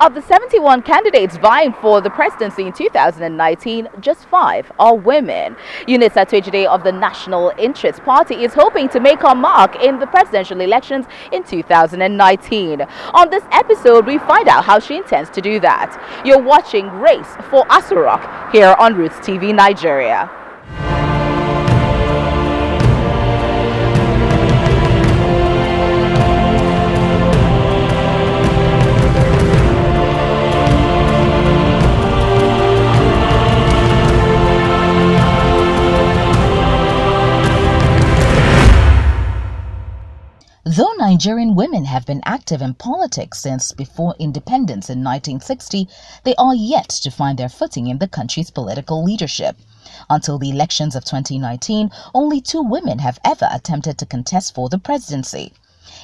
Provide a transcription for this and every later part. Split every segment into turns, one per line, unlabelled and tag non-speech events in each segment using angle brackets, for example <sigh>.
Of the 71 candidates vying for the presidency in 2019, just five are women. Eunice Atuejide of the National Interest Party is hoping to make her mark in the presidential elections in 2019. On this episode, we find out how she intends to do that. You're watching Race for Aso Rock here on Roots TV Nigeria.
Nigerian women have been active in politics since before independence in 1960, they are yet to find their footing in the country's political leadership. Until the elections of 2019, only two women have ever attempted to contest for the presidency.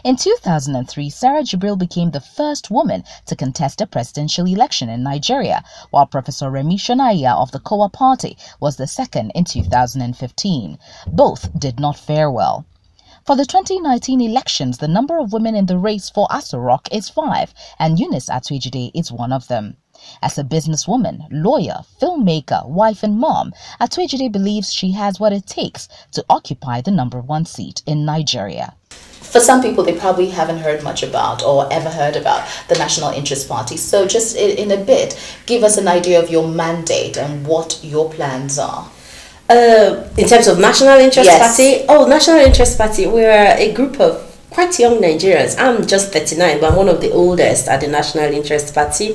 In 2003, Sarah Jibril became the first woman to contest a presidential election in Nigeria, while Professor Remi Sonaiya of the Kowa Party was the second in 2015. Both did not fare well. For the 2019 elections, the number of women in the race for Aso Rock is five, and Eunice Atuejide is one of them. As a businesswoman, lawyer, filmmaker, wife, and mom, Atuejide believes she has what it takes to occupy the number one seat in Nigeria.
For some people, they probably haven't heard much about or ever heard about the National Interest Party. So, just in a bit, give us an idea of your mandate and what your plans are.
Uh, in terms of National Interest yes. Party, oh, National Interest Party, we're a group of quite young Nigerians. I'm just 39, but I'm one of the oldest at the National Interest Party.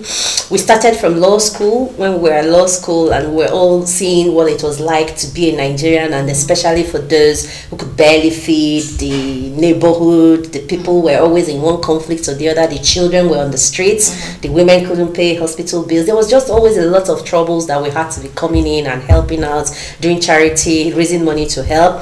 We started from law school when we were at law school and we are all seeing what it was like to be a Nigerian and especially for those who could barely feed the neighborhood, the people were always in one conflict or the other, the children were on the streets, the women couldn't pay hospital bills. There was just always a lot of troubles that we had to be coming in and helping out, doing charity, raising money to help.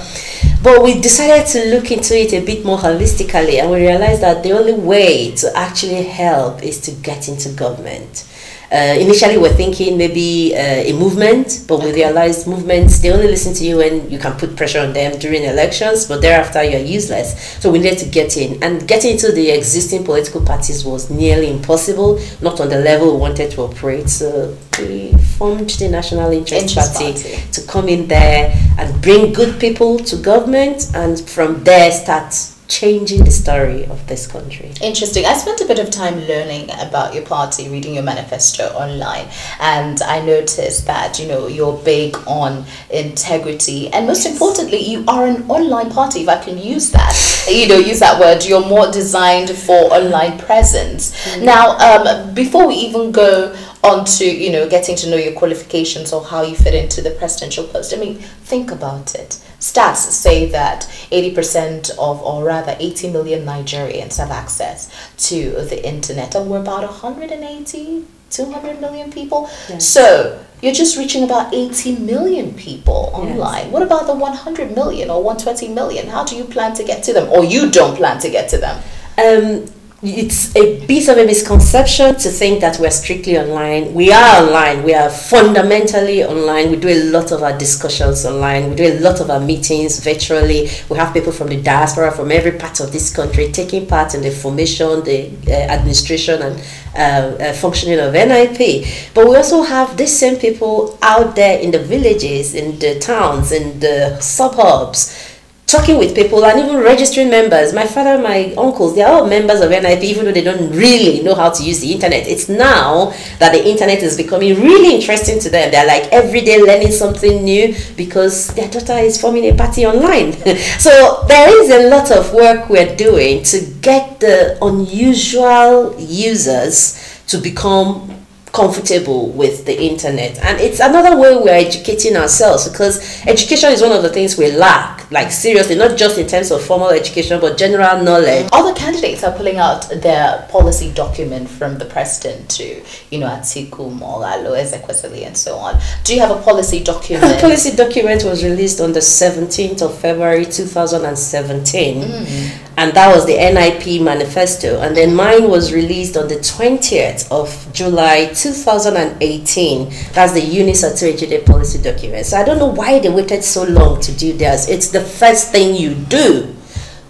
But we decided to look into it a bit more holistically and we realized that the only way to actually help is to get into government. Uh, initially, we're thinking maybe uh, a movement, but we realized movements they only listen to you when you can put pressure on them during elections, but thereafter you're useless. So we needed to get in, and getting into the existing political parties was nearly impossible, not on the level we wanted to operate. So we formed the National Interest, Interest Party, Party to come in there and bring good people to government, and from there start changing the story of this country.
Interesting. I spent a bit of time learning about your party, reading your manifesto online, and I noticed that you know you're big on integrity, and most importantly, you are an online party. If I can use that, you know, use that word. You're more designed for online presence. Mm-hmm. Now, um, before we even go on to you know getting to know your qualifications or how you fit into the presidential post. I mean, think about it Stats say that 80% of, or rather 80 million Nigerians have access to the internet, and we're about 180, 200 million people. Yes. So you're just reaching about 80 million people online. Yes. What about the 100 million or 120 million? How do you plan to get to them? Or you don't plan to get to them?
Um, it's a bit of a misconception to think that we're strictly online. We are online. We are fundamentally online. We do a lot of our discussions online. We do a lot of our meetings virtually. We have people from the diaspora from every part of this country taking part in the formation, the uh, administration, and uh, uh, functioning of NIP. But we also have these same people out there in the villages, in the towns, in the suburbs talking with people and even registering members. My father, my uncles, they're all members of NIP, even though they don't really know how to use the internet. It's now that the internet is becoming really interesting to them. They're like every day learning something new because their daughter is forming a party online. <laughs> so there is a lot of work we're doing to get the unusual users to become comfortable with the internet. And it's another way we're educating ourselves because education is one of the things we lack. Like seriously not just in terms of formal education but general knowledge.
Other candidates are pulling out their policy document from the president to you know atiku moghalu ezekwesili and so on. Do you have a policy document?
A <laughs> policy document was released on the 17th of february 2017 mm and that was the NIP manifesto. And then mine was released on the 20th of July 2018. That's the Eunice Atuejide policy document. So I don't know why they waited so long to do this. It's the first thing you do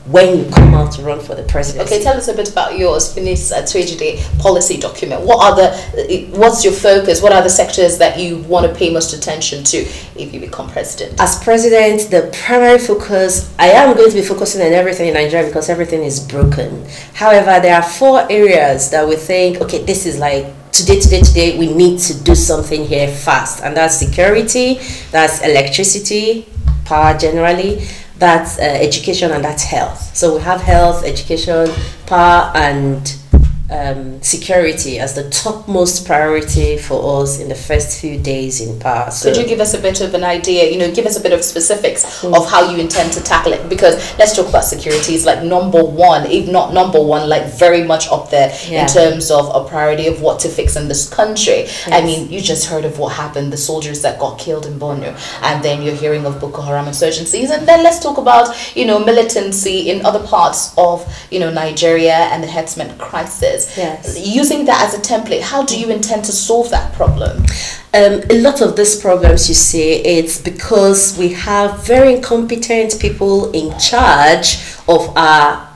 when you come out to run for the presidency.
Okay, tell us a bit about yours, Eunice uh, Atuejide policy document. What are the, uh, what's your focus? What are the sectors that you want to pay most attention to if you become president?
As president, the primary focus, I am going to be focusing on everything in Nigeria because everything is broken. However, there are four areas that we think, okay, this is like today, today, today, we need to do something here fast. And that's security, that's electricity, power generally, that's uh, education and that's health. So we have health, education, power, and um, security as the topmost priority for us in the first few days in power.
So Could you give us a bit of an idea, you know, give us a bit of specifics mm. of how you intend to tackle it? Because let's talk about security is like number one, if not number one, like very much up there yeah. in terms of a priority of what to fix in this country. Yes. I mean, you just heard of what happened, the soldiers that got killed in Borno, and then you're hearing of Boko Haram insurgencies, and then let's talk about, you know, militancy in other parts of, you know, Nigeria and the herdsmen crisis.
Yes.
Using that as a template, how do you intend to solve that problem?
Um, a lot of these problems you see, it's because we have very incompetent people in charge of our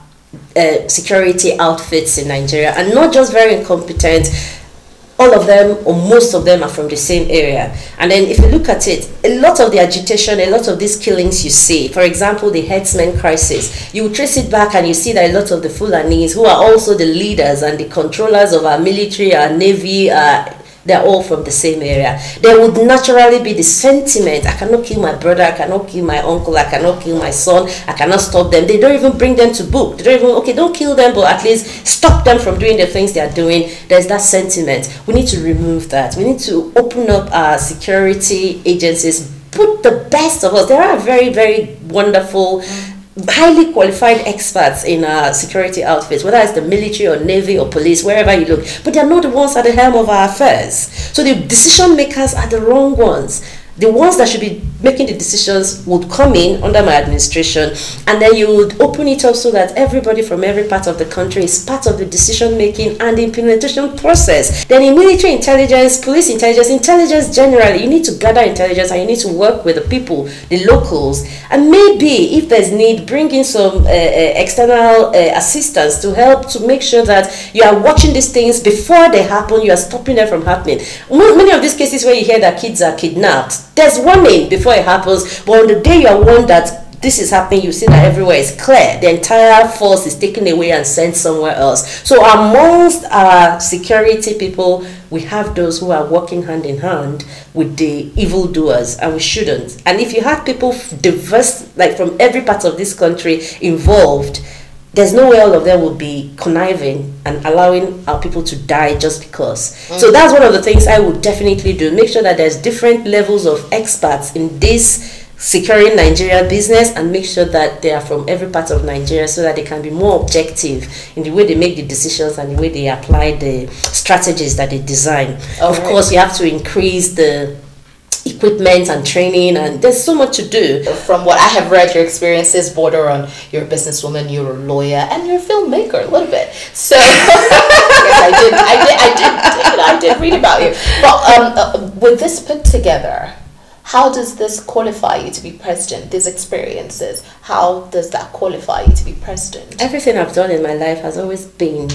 uh, security outfits in Nigeria, and not just very incompetent all of them or most of them are from the same area. And then if you look at it, a lot of the agitation, a lot of these killings you see, for example, the herdsmen crisis, you trace it back and you see that a lot of the Fulanis, who are also the leaders and the controllers of our military, our navy, our they're all from the same area. There would naturally be the sentiment I cannot kill my brother, I cannot kill my uncle, I cannot kill my son, I cannot stop them. They don't even bring them to book. They don't even, okay, don't kill them, but at least stop them from doing the things they are doing. There's that sentiment. We need to remove that. We need to open up our security agencies, put the best of us. There are very, very wonderful highly qualified experts in our security outfits, whether it's the military or navy or police, wherever you look, but they're not the ones at the helm of our affairs. So the decision makers are the wrong ones the ones that should be making the decisions would come in under my administration and then you would open it up so that everybody from every part of the country is part of the decision making and the implementation process. Then in military intelligence police intelligence intelligence generally you need to gather intelligence and you need to work with the people the locals. And maybe if there's need bring in some uh, uh, external uh, assistance to help to make sure that you are watching these things before they happen you are stopping them from happening. Many of these cases where you hear that kids are kidnapped there's warning before it happens, but on the day you are warned that this is happening, you see that everywhere is clear. The entire force is taken away and sent somewhere else. So amongst our security people, we have those who are working hand in hand with the evildoers, and we shouldn't. And if you had people diverse, like from every part of this country involved, there's no way all of them would be conniving and allowing our people to die just because. Mm. So that's one of the things I would definitely do. Make sure that there's different levels of experts in this securing Nigeria business and make sure that they are from every part of Nigeria so that they can be more objective in the way they make the decisions and the way they apply the strategies that they design. All of right. course, you have to increase the equipment and training and there's so much to do.
From what i have read your experiences border on you're a businesswoman you're a lawyer and you're a filmmaker a little bit. So <laughs> yes i did i did i did, I did read about you. But um, uh, with this put together how does this qualify you to be president these experiences? How does that qualify you to be president?
Everything i've done in my life has always been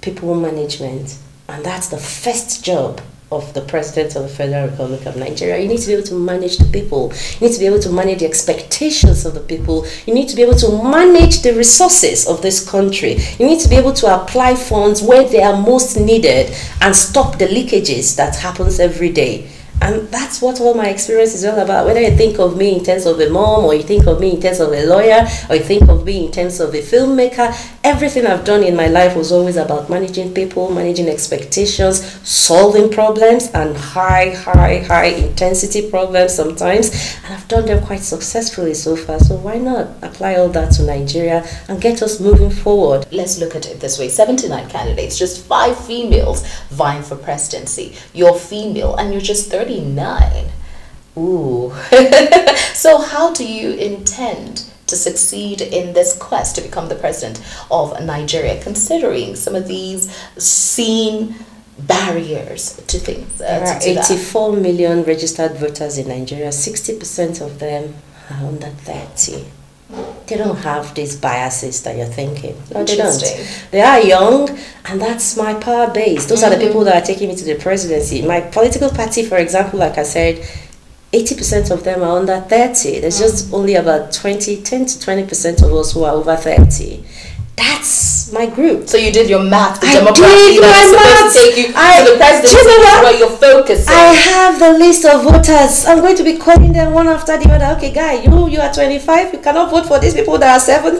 people management and that's the first job of the President of the Federal Republic of Nigeria. You need to be able to manage the people. You need to be able to manage the expectations of the people. You need to be able to manage the resources of this country. You need to be able to apply funds where they are most needed and stop the leakages that happens every day. And that's what all my experience is all about. Whether you think of me in terms of a mom, or you think of me in terms of a lawyer, or you think of me in terms of a filmmaker, everything I've done in my life was always about managing people, managing expectations, solving problems, and high, high, high intensity problems sometimes. And I've done them quite successfully so far. So why not apply all that to Nigeria and get us moving forward?
Let's look at it this way 79 candidates, just five females vying for presidency. You're female, and you're just 30 39. Ooh. <laughs> so, how do you intend to succeed in this quest to become the president of Nigeria, considering some of these seen barriers to things?
Uh, there are 84 million registered voters in Nigeria, 60% of them are under 30. They don't have these biases that you're thinking. No, they don't. They are young, and that's my power base. Those mm-hmm. are the people that are taking me to the presidency. My political party, for example, like I said, 80% of them are under 30. There's mm. just only about 20, 10 to 20% of us who are over 30 that's my group.
So you did your math,
the I did my math.
to take you I, to the presidency you know where you're focusing.
I have the list of voters. I'm going to be calling them one after the other. Okay, guy, you you are 25. You cannot vote for these people that are 70.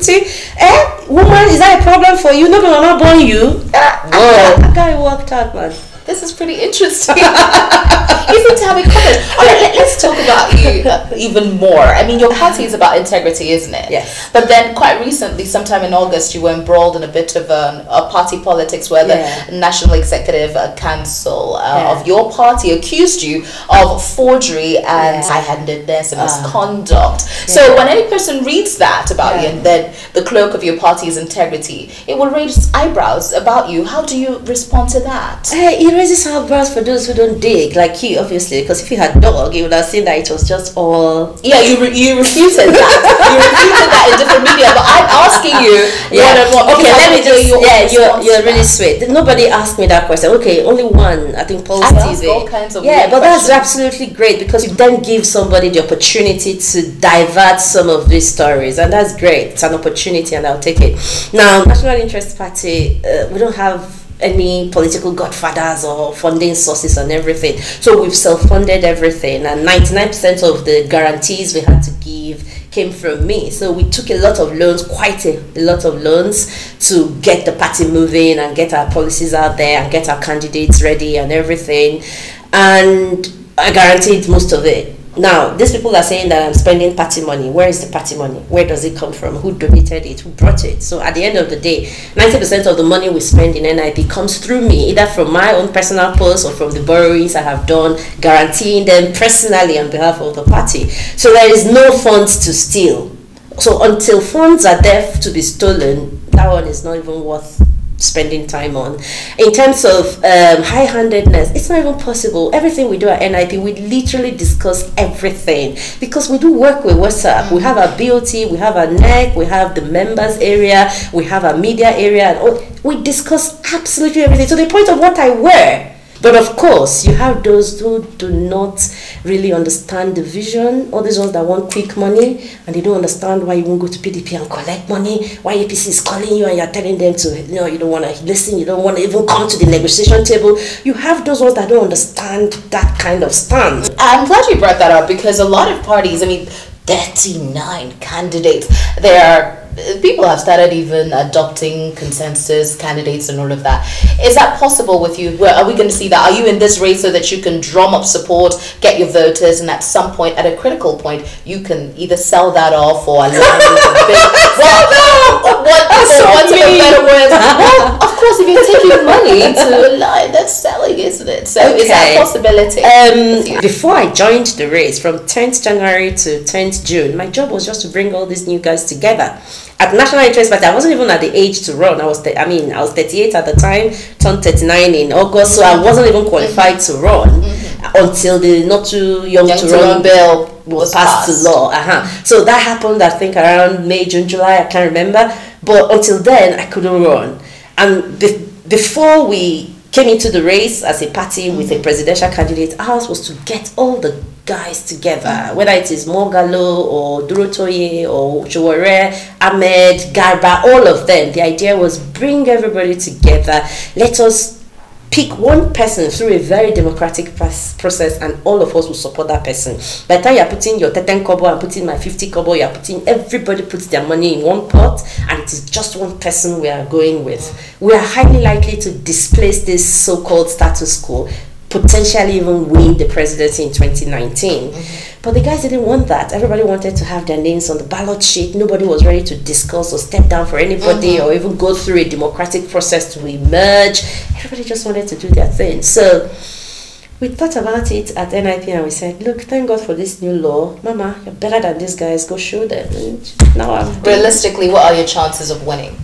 Eh, woman, is that a problem for you? No, no, I'm not born you. Ah, Whoa. guy worked out, man
this is pretty interesting. <laughs> you seem to have a comment. All right, let, us talk about you even more. I mean, your party is about integrity, isn't it?
Yes.
But then, quite recently, sometime in August, you were embroiled in a bit of a, a party politics where yeah. the National Executive Council uh, yeah. of your party accused you of forgery and yeah. high-handedness and uh, misconduct. So when any person reads that about you and then the cloak of your party is integrity, it will raise eyebrows about you. How do you respond to that?
Uh, raises eyebrows for those who don't dig, like you, obviously, because if you had dog, you would have seen that it was just all.
Yeah, you re- you refuted that. you refuted that in different media, but I'm asking you <laughs>
yeah. Okay, let me just. Yeah, you're, you're really sweet. Nobody asked me that question. Okay, only one. I think Paul TV.
All kinds of
yeah, but questions. that's absolutely great because you then give somebody the opportunity to divert some of these stories, and that's great. It's an opportunity, and I'll take it. Now, National Interest Party, uh, we don't have any political godfathers or funding sources and everything. So we've self-funded everything, and 99% of the guarantees we had to give came from me. So we took a lot of loans, quite a, a lot of loans, to get the party moving and get our policies out there and get our candidates ready and everything. And I guaranteed most of it. Now, these people are saying that I'm spending party money. Where is the party money? Where does it come from? Who donated it? Who brought it? So at the end of the day, 90% of the money we spend in NIP comes through me, either from my own personal purse or from the borrowings I have done, guaranteeing them personally on behalf of the party. So there is no funds to steal. So until funds are there to be stolen, that one is not even worth spending time on. In terms of um, high handedness, it's not even possible. Everything we do at NIP, we literally discuss everything because we do work with WhatsApp. We have our BOT, we have our NEC, we have the members area, we have our media area, and all, we discuss absolutely everything to the point of what I wear. But of course, you have those who do not really understand the vision, all these ones that want quick money, and they don't understand why you won't go to PDP and collect money, why APC is calling you and you're telling them to, you know, you don't want to listen, you don't want to even come to the negotiation table. You have those ones that don't understand that kind of stance.
I'm glad you brought that up because a lot of parties, I mean, 39 candidates, they are people have started even adopting consensus candidates and all of that. Is that possible with you? Where are we going to see that? Are you in this race so that you can drum up support, get your voters, and at some point, at a critical point, you can either sell that off or allow you to build? Well, no, what, so want a better word? Well, of course, if you're money <laughs> to lie, that's selling, isn't it? So okay. is that a possibility?
Um, before I joined the race, from 10th January to 10th June, my job was just to bring all these new guys together at National Interest Party, I wasn't even at the age to run. I was, th- I mean, I was 38 at the time, turned 39 in August, so I wasn't even qualified to run mm-hmm. until the not too young, young to, to, run, bill was passed, passed to law. Uh-huh. So that happened, I think, around May, June, July. I can't remember, but until then, I couldn't run. And be- before we came into the race as a party with a mm. presidential candidate, ours was to get all the guys together, mm. whether it is Moghalu or Durotoye or Sowore, Ahmed, Garba, all of them. The idea was bring everybody together. Let us pick one person through a very democratic process and all of us will support that person. By the time you're putting your 10 kobo and putting my 50 kobo, you're putting everybody puts their money in one pot and it is just one person we are going with. We are highly likely to displace this so-called status quo potentially even win the presidency in 2019. Mm-hmm. But the guys didn't want that. Everybody wanted to have their names on the ballot sheet. Nobody was ready to discuss or step down for anybody mm-hmm. or even go through a democratic process to emerge. Everybody just wanted to do their thing. So we thought about it at NIP and we said, look, thank God for this new law. Mama, you're better than these guys. Go show them. And now I'm
Realistically, what are your chances of winning?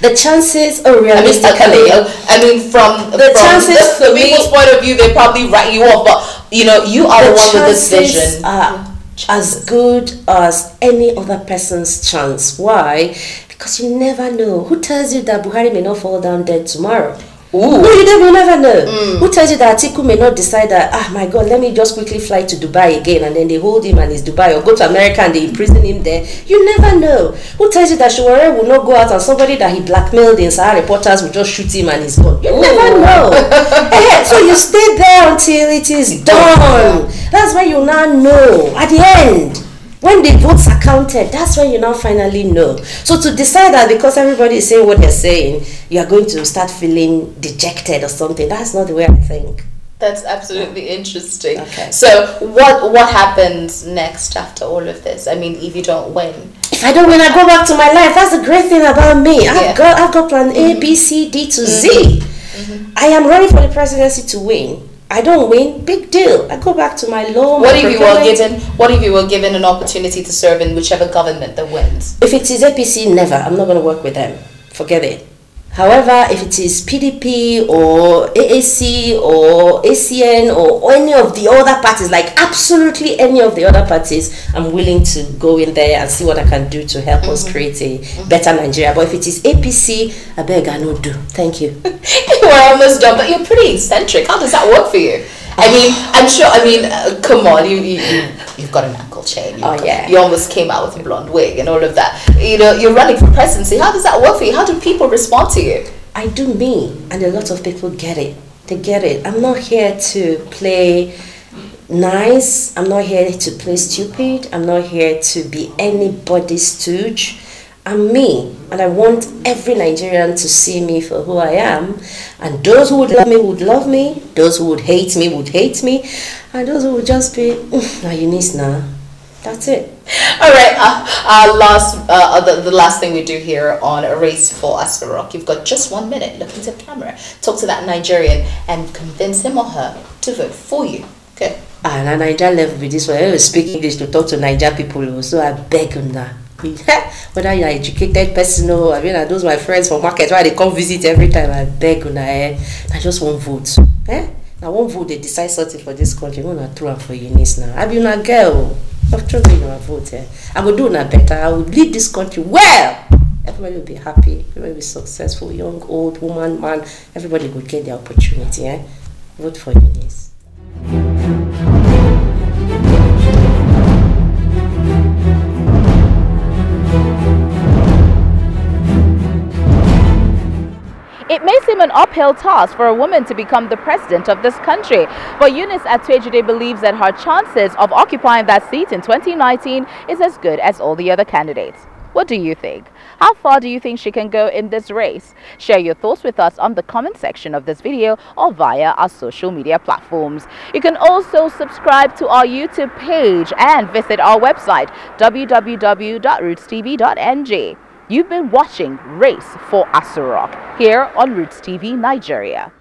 the chances are realistically.
I mean, I mean from the from chances the, the people's point of view, they probably write you off, but you know, you are the, the one with this vision.
Are as good as any other person's chance. Why? Because you never know. Who tells you that Buhari may not fall down dead tomorrow? Ooh. No, you never, never know. Mm. Who tells you that Atiku may not decide that, ah, my God, let me just quickly fly to Dubai again and then they hold him and he's Dubai or go to America and they imprison him there? You never know. Who tells you that Sowore will not go out and somebody that he blackmailed in Sahara reporters will just shoot him and he's gone? You Ooh. never know. hey, <laughs> so you stay there until it is done. That's why you now know at the end when the votes are counted, that's when you now finally know. So to decide that because everybody is saying what they're saying, you are going to start feeling dejected or something, that's not the way I think.
That's absolutely interesting. Okay. So what what happens next after all of this? I mean, if you don't win.
If I don't win, I go back to my life. That's the great thing about me. Yeah. I've got I've got plan A, B, C, D to mm-hmm. Z. Mm-hmm. I am running for the presidency to win. I don't win, big deal. I go back to my law.
What if you were given? What if you were given an opportunity to serve in whichever government that wins?
If it is APC, never. I'm not going to work with them. Forget it. However, if it is PDP or AAC or ACN or any of the other parties, like absolutely any of the other parties, I'm willing to go in there and see what I can do to help mm-hmm. us create a mm-hmm. better Nigeria. But if it is APC, I beg I no do. Thank you. <laughs>
you are almost done, but you're pretty eccentric. How does that work for you? I mean, <laughs> I'm sure. I mean, uh, come on, you, you, you have got an ankle chain.
You've oh yeah.
You almost came out with a blonde wig and all of that. You know, you're running for presidency. How does that work for you? How do people respond to you?
I do me, and a lot of people get it. They get it. I'm not here to play nice. I'm not here to play stupid. I'm not here to be anybody's stooge. I'm me, and I want every Nigerian to see me for who I am. And those who would love me would love me, those who would hate me would hate me, and those who would just be, now you need now. That's it.
All right. Uh, last, uh, the, the last thing we do here on a race for Aso Rock. You've got just one minute. Look into the camera. Talk to that Nigerian and convince him or her to vote for you. Okay.
Ah, na Naija level with this one. I speak English to talk to Naija people, so I beg on that. Whether you're educated person or I mean those my friends from market why they come visit every time I beg una eh? I just won't vote eh? I won't vote they decide something for this country I'm gonna throw am for Eunice now. I be una girl I've chosen una vote eh? I will do una better I will lead this country well. Everybody will be happy everybody will be successful young old woman man everybody will get the opportunity eh? Vote for Eunice
An uphill task for a woman to become the president of this country, but Eunice Atuejide believes that her chances of occupying that seat in 2019 is as good as all the other candidates. What do you think? How far do you think she can go in this race? Share your thoughts with us on the comment section of this video or via our social media platforms. You can also subscribe to our YouTube page and visit our website www.rootstv.ng. You've been watching Race for Aso Rock here on Roots TV Nigeria.